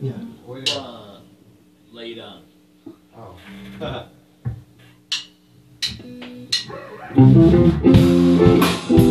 Yeah. Where Uh, lay down. Oh.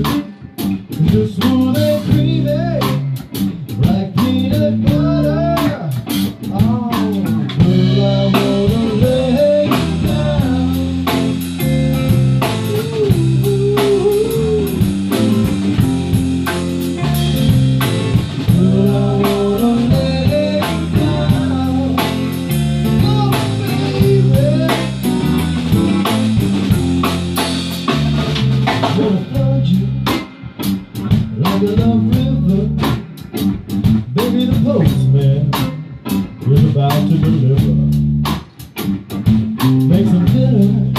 flutter. Baby, the postman is about to deliver. Make some dinner,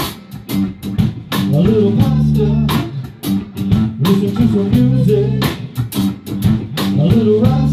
a little pasta. Listen to some music, a little rasta.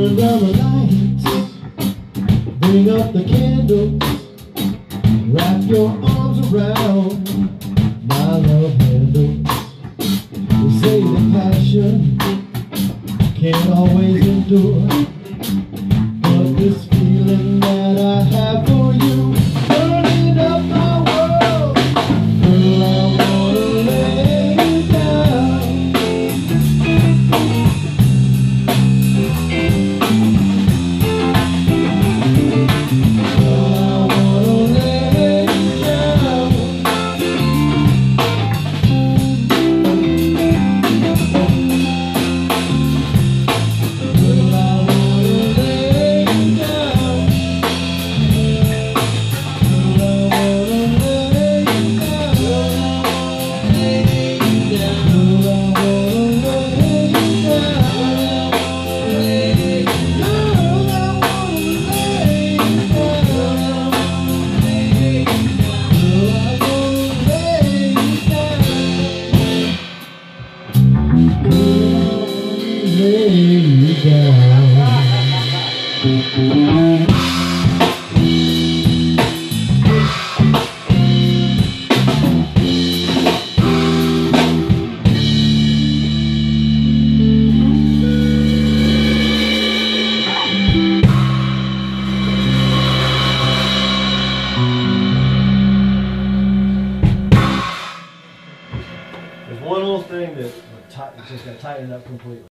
Turn down the lights, bring up the candles, wrap your arms around my love handles. They say that passion can't always endure, There's one little thing that just got tightened up completely.